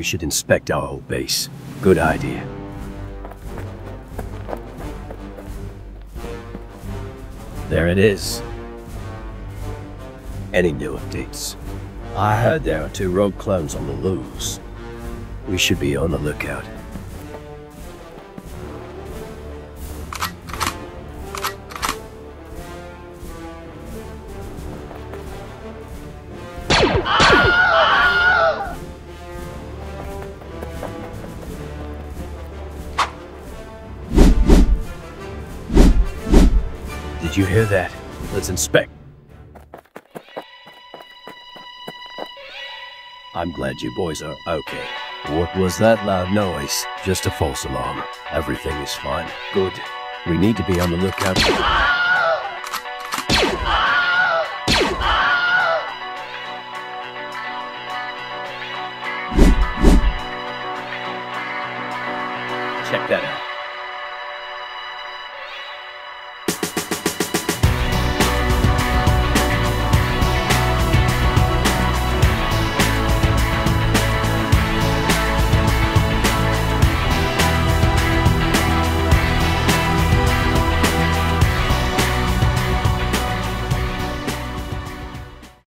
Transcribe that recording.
We should inspect our old base. Good idea. There it is. Any new updates? I heard there are two rogue clones on the loose. We should be on the lookout. Did you hear that? Let's inspect. I'm glad you boys are okay. What was that loud noise? Just a false alarm. Everything is fine. Good. We need to be on the lookout. Check that out.